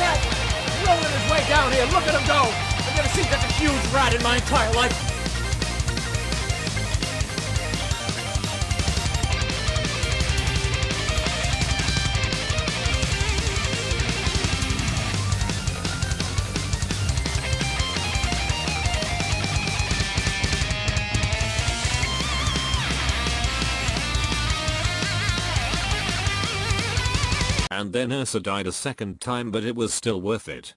that, rolling his way down here. Look at him go. I've never seen such a huge ride in my entire life. And then Ursa died a second time but it was still worth it.